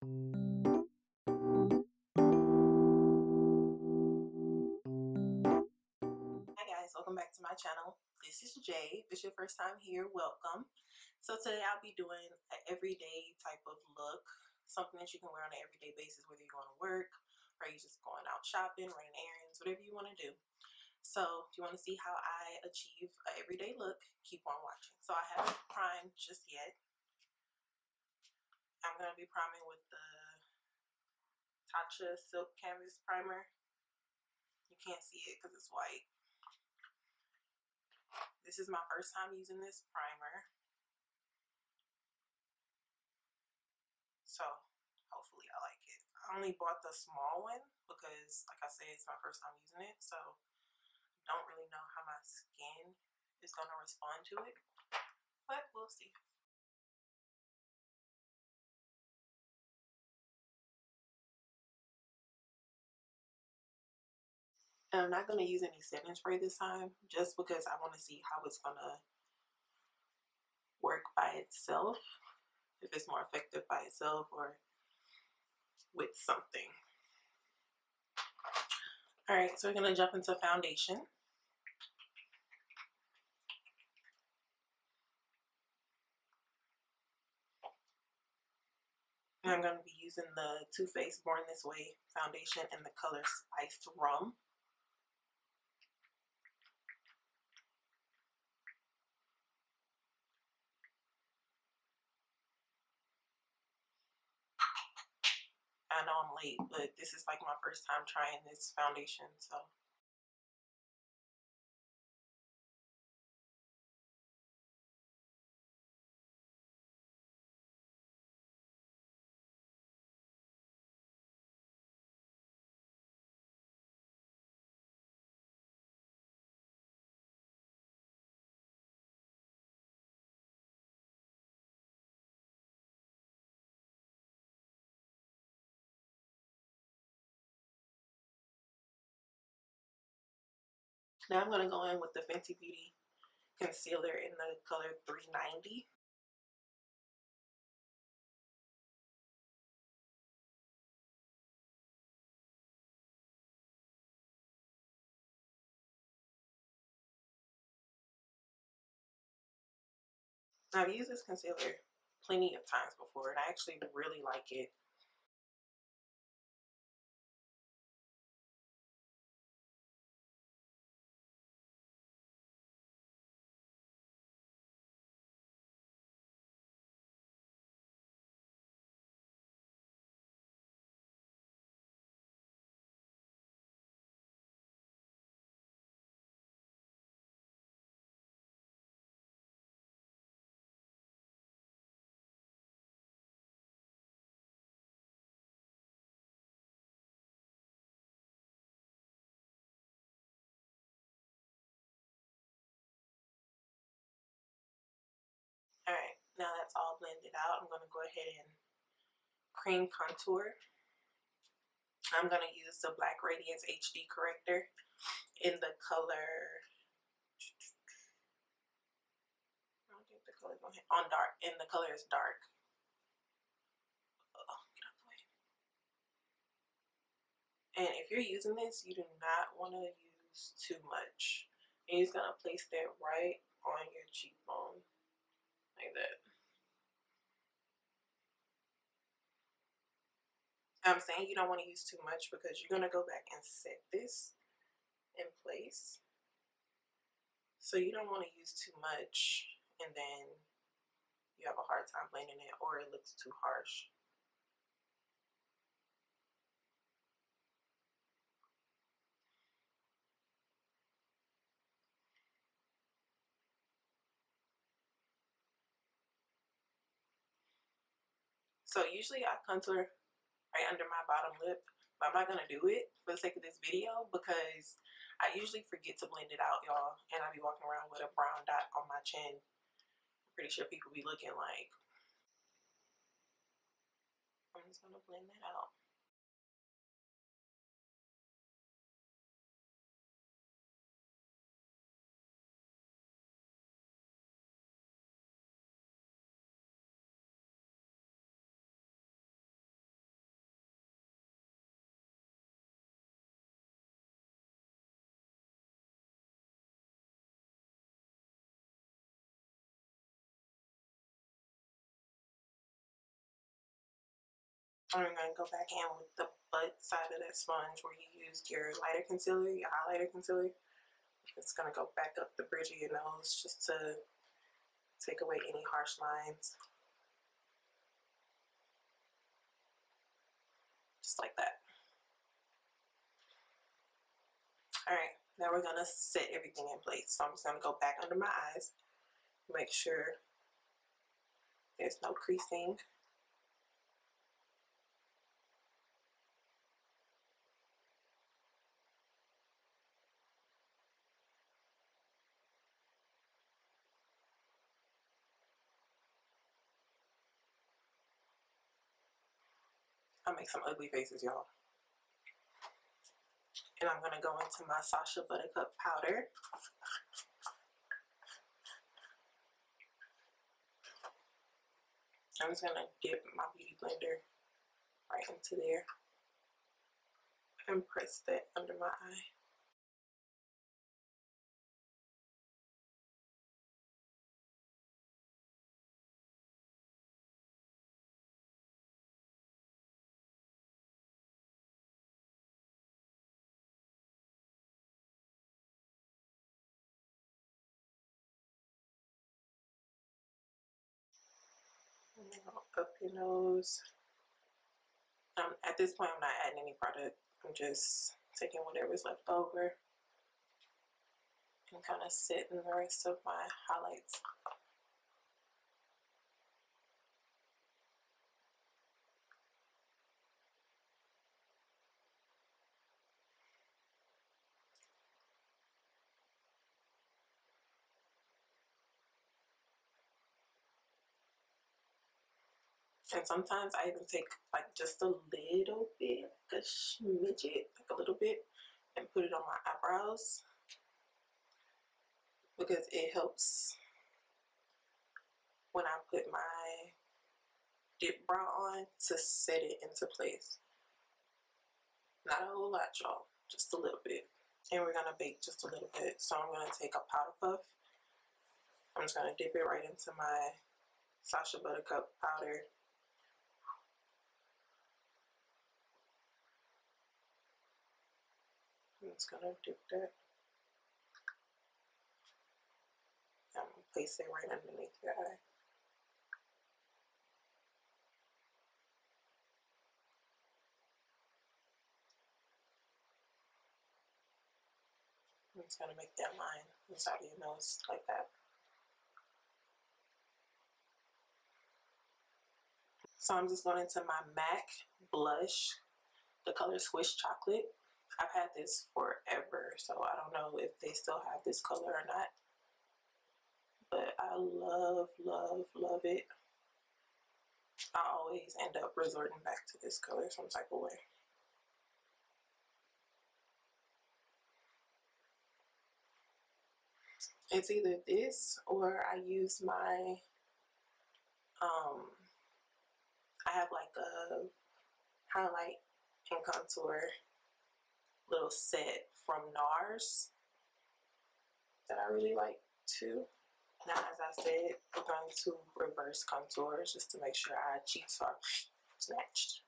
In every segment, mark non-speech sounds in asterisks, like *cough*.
Hi guys, welcome back to my channel. This is Jae. If it's your first time here, welcome. So today I'll be doing an everyday type of look, something that you can wear on an everyday basis, whether you're going to work or you're just going out shopping, running errands, whatever you want to do. So if you want to see how I achieve an everyday look, keep on watching. So I haven't primed just yet. I'm going to be priming with the Tatcha Silk Canvas Primer. You can't see it because it's white. This is my first time using this primer. So hopefully I like it. I only bought the small one because like I said, it's my first time using it. So I don't really know how my skin is going to respond to it. But we'll see. And I'm not going to use any setting spray this time just because I want to see how it's going to work by itself. If it's more effective by itself or with something. Alright, so we're going to jump into foundation. I'm going to be using the Too Faced Born This Way foundation in the color Spiced Rum. I know I'm late, but this is like my first time trying this foundation, so. Now I'm going to go in with the Fenty Beauty concealer in the color 390. I've used this concealer plenty of times before and I actually really like it. Alright, now that's all blended out, I'm going to go ahead and cream contour. I'm going to use the Black Radiance HD corrector in the color I don't think the is on dark and the color is dark. Oh, and if you're using this, you do not want to use too much. And you're just gonna place that right on your cheekbone like that. I'm saying you don't want to use too much because you're gonna go back and set this in place. So you don't want to use too much and then you have a hard time blending it or it looks too harsh. So usually I contour right under my bottom lip, but I'm not going to do it for the sake of this video because I usually forget to blend it out, y'all, and I be walking around with a brown dot on my chin. I'm pretty sure people be looking like. I'm just going to blend that out. I'm going to go back in with the butt side of that sponge where you used your lighter concealer, your highlighter concealer. It's going to go back up the bridge of your nose just to take away any harsh lines. Just like that. Alright, now we're going to set everything in place. So I'm just going to go back under my eyes, make sure there's no creasing. I make some ugly faces, y'all. And I'm going to go into my Sacha Buttercup powder. I'm just going to dip my beauty blender right into there and press that under my eye. Up your nose. Um, at this point, I'm not adding any product. I'm just taking whatever's left over and kind of setting the rest of my highlights. And sometimes I even take like just a little bit, like a smidget, like a little bit, and put it on my eyebrows because it helps when I put my dip brow on to set it into place. Not a whole lot, y'all, just a little bit. And we're gonna bake just a little bit. So I'm gonna take a powder puff. I'm just gonna dip it right into my Sacha Buttercup powder Just gonna dip that. I'm gonna um, place it right underneath your eye. I'm just gonna make that line inside of your nose like that. So I'm just going into my MAC blush, the color Swiss Chocolate. I've had this forever, so I don't know if they still have this color or not. But I love, love, love it. I always end up resorting back to this color some type of way. It's either this or I use my, um, I have like a highlight and contour little set from NARS that I really like too. Now, as I said, we're going to reverse contours just to make sure our cheeks are matched.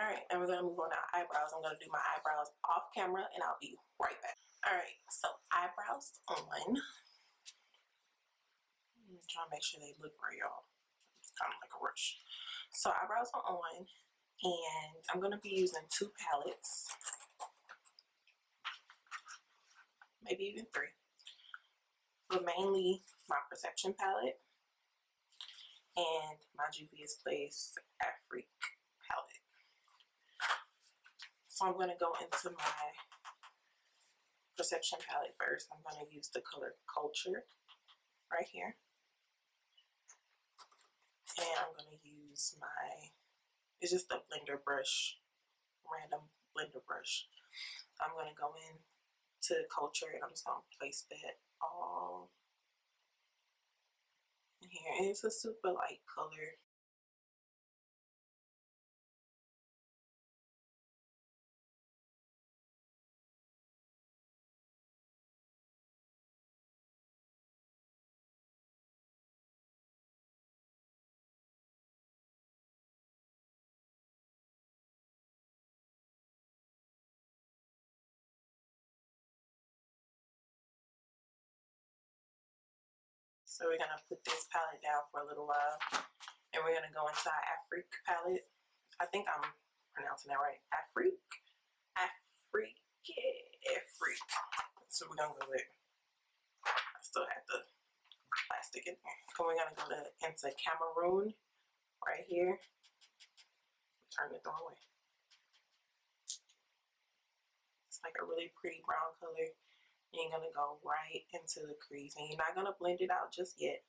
Alright, and we're going to move on to eyebrows. I'm going to do my eyebrows off camera and I'll be right back. Alright, so eyebrows on. Trying to make sure they look real. It's kind of like a rush. So eyebrows are on, and I'm going to be using two palettes, maybe even three, but mainly my Perception palette and my Juvia's Place Afrique palette. So I'm going to go into my Perception palette first. I'm going to use the color Culture right here I'm going to use my, it's just a blender brush, random blender brush. I'm going to go in to culture and I'm just going to place that all in here. And it's a super light color. So we're gonna put this palette down for a little while and we're gonna go into our Afrique palette. I think I'm pronouncing that right. Afrique? Afrique? Afrique. So we're gonna go with, I still have the plastic in there. So we're gonna go to, into Cameroon right here. Turn it the wrong way. It's like a really pretty brown color. You're gonna go right into the crease and you're not gonna blend it out just yet.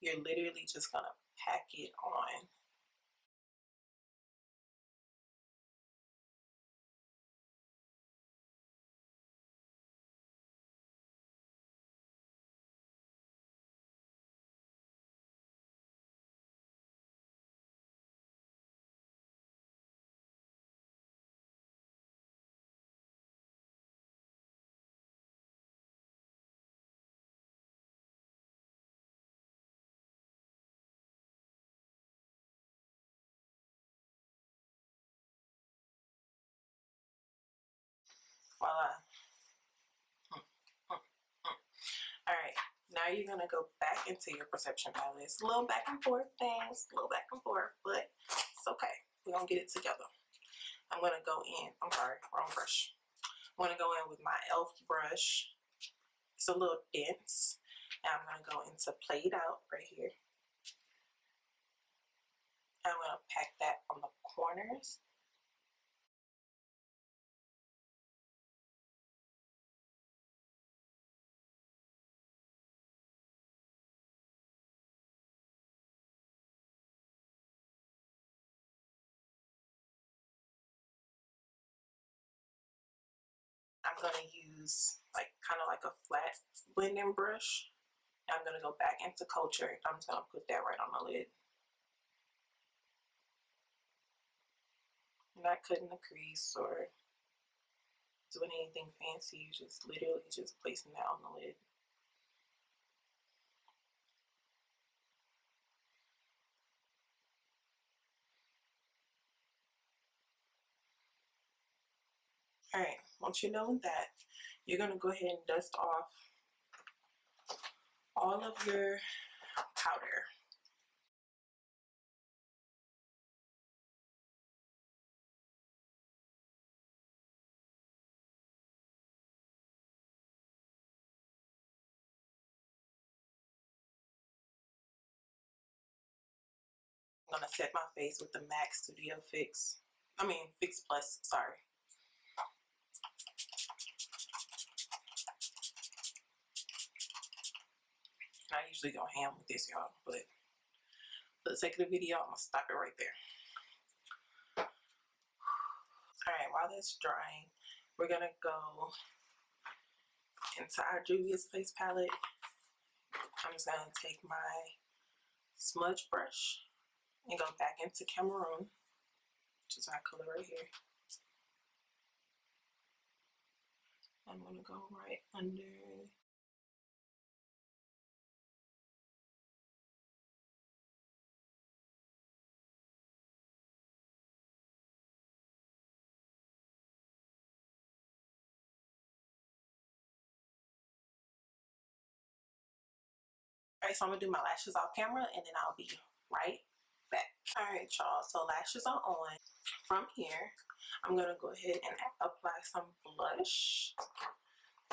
You're literally just gonna pack it on. Voila. Alright, now you're gonna go back into your perception palette. It's a little back and forth things, a little back and forth, but it's okay. We're gonna get it together. I'm gonna go in, I'm sorry, wrong brush. I'm gonna go in with my e.l.f. brush. It's a little dense. And I'm gonna go into play it Out right here. I'm gonna pack that on the corners I'm going to use like kind of like a flat blending brush. I'm going to go back into culture. I'm just going to put that right on the lid. Not cutting the crease or doing anything fancy. You just literally just placing that on the lid. All right, once you know that, you're gonna go ahead and dust off all of your powder. I'm gonna set my face with the MAC Studio Fix. I mean, Fix Plus, sorry. I usually go ham with this, y'all, but for the sake of the video, I'm gonna stop it right there. All right, while that's drying, we're gonna go into our Juvia's Place palette. I'm just gonna take my smudge brush and go back into Cameroon, which is our color right here. I'm gonna go right under Alright, so I'm gonna do my lashes off camera and then I'll be right back. Alright y'all, so lashes are on. From here, I'm gonna go ahead and apply some blush.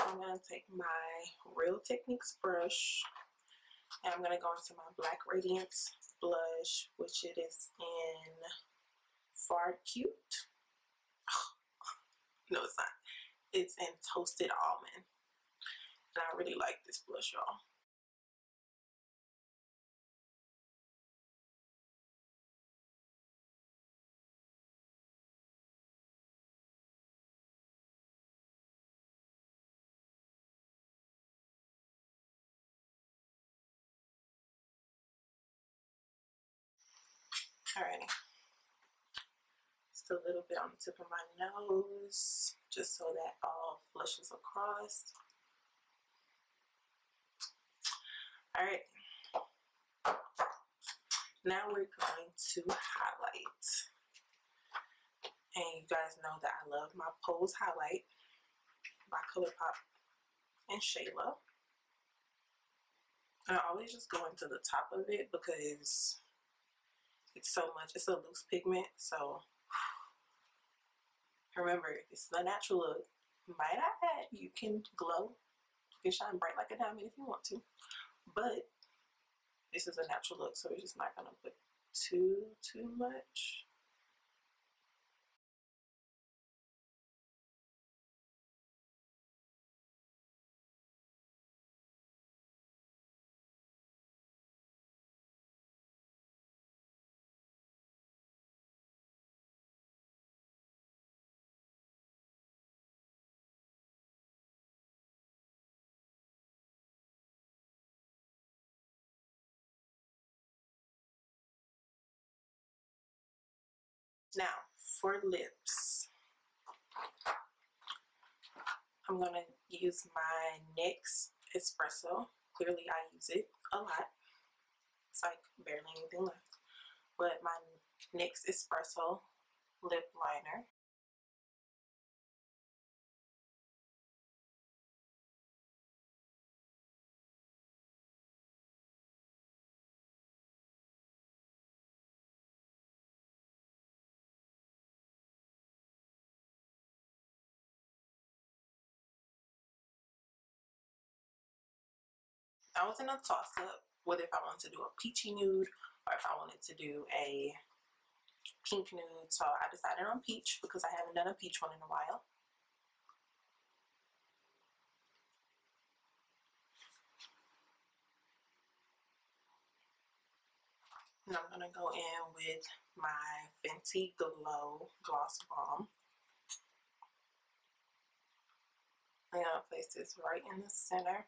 I'm gonna take my Real Techniques brush and I'm gonna go into my Black Radiance blush, which it is in Far Cute. *sighs* no, it's not. It's in Toasted Almond. And I really like this blush, y'all. Alrighty. Just a little bit on the tip of my nose, just so that all flushes across. Alright. Now we're going to highlight. And you guys know that I love my Pose highlight by ColourPop and Shayla. I always just go into the top of it because it's so much. It's a loose pigment, so remember, it's the natural look. Might I add, you can glow, you can shine bright like a diamond if you want to, but this is a natural look, so we're just not gonna put too too much. Now, for lips, I'm going to use my NYX Espresso. Clearly, I use it a lot. It's like barely anything left. But my NYX Espresso lip liner. I was in a toss up whether if I wanted to do a peachy nude or if I wanted to do a pink nude. So I decided on peach because I haven't done a peach one in a while. And I'm going to go in with my Fenty Glow Gloss Bomb. I'm going to place this right in the center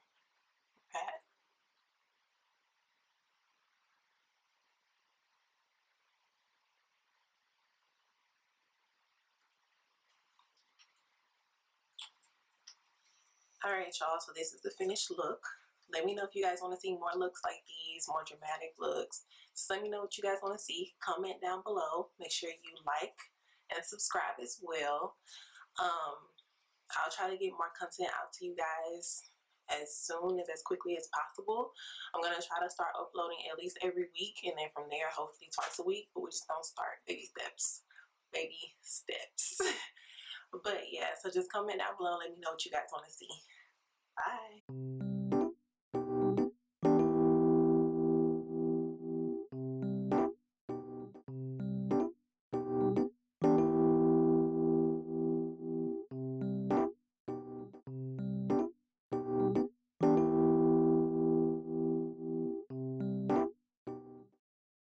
Alright y'all, so this is the finished look. Let me know if you guys want to see more looks like these, more dramatic looks. Just let me know what you guys want to see. Comment down below. Make sure you like and subscribe as well. Um, I'll try to get more content out to you guys as soon as as quickly as possible. I'm gonna try to start uploading at least every week and then from there hopefully twice a week, but we just don't start baby steps. Baby steps. *laughs* But yeah, so just comment down below let me know what you guys want to see. Bye.